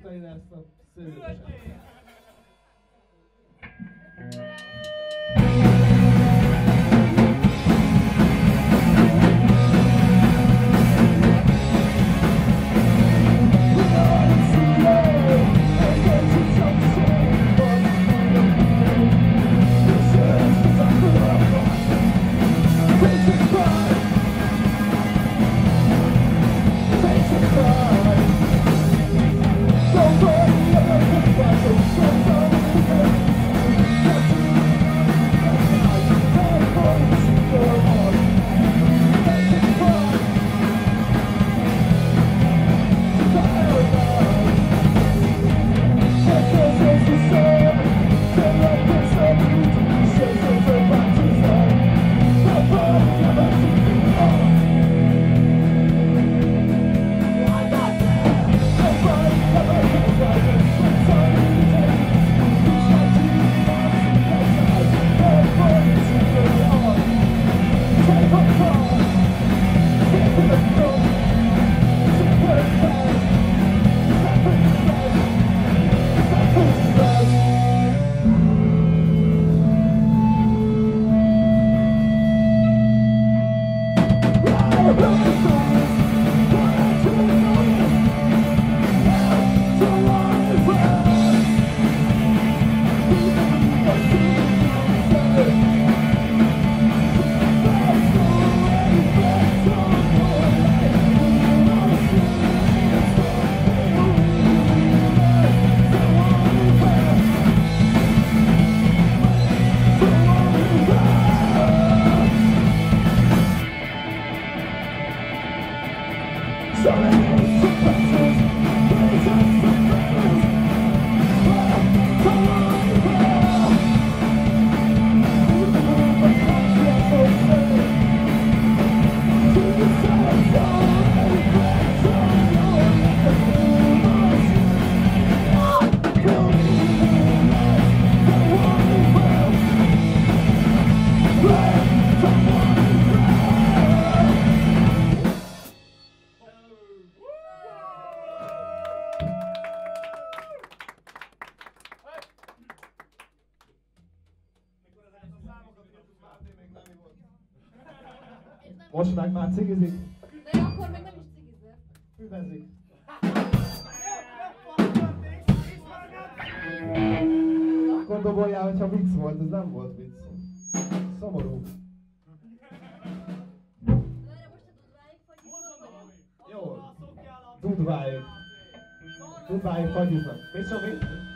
tutaj nas to syny. Oh. Most meg már cigizik? De akkor még nem is cigizett. Füvezik. Akkor doboljál, hogyha vicc volt, ez nem volt vicc. Szomorú. Jó. Tudváig. Tudváig fagyiznak. Mi Csomi? Thank